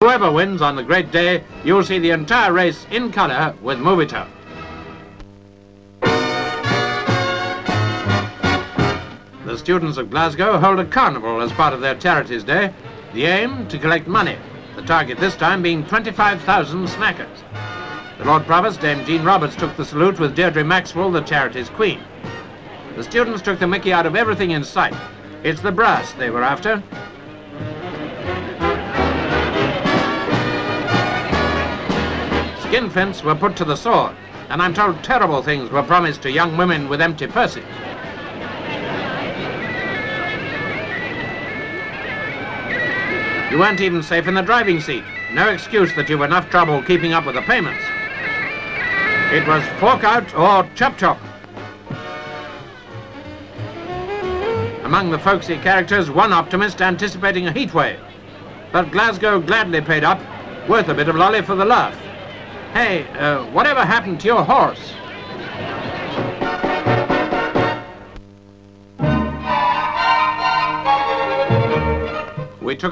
Whoever wins on the great day, you'll see the entire race in colour with Movietone. The students of Glasgow hold a carnival as part of their Charities Day. The aim, to collect money. The target this time being 25,000 snackers. The Lord Provost, Dame Jean Roberts, took the salute with Deirdre Maxwell, the Charities Queen. The students took the mickey out of everything in sight. It's the brass they were after. Skinflints were put to the sword, and I'm told terrible things were promised to young women with empty purses. You weren't even safe in the driving seat. No excuse that you've enough trouble keeping up with the payments. It was fork out or chop chop. Among the folksy characters, one optimist anticipating a heat wave. But Glasgow gladly paid up, worth a bit of lolly for the laugh. Hey, uh, whatever happened to your horse? We took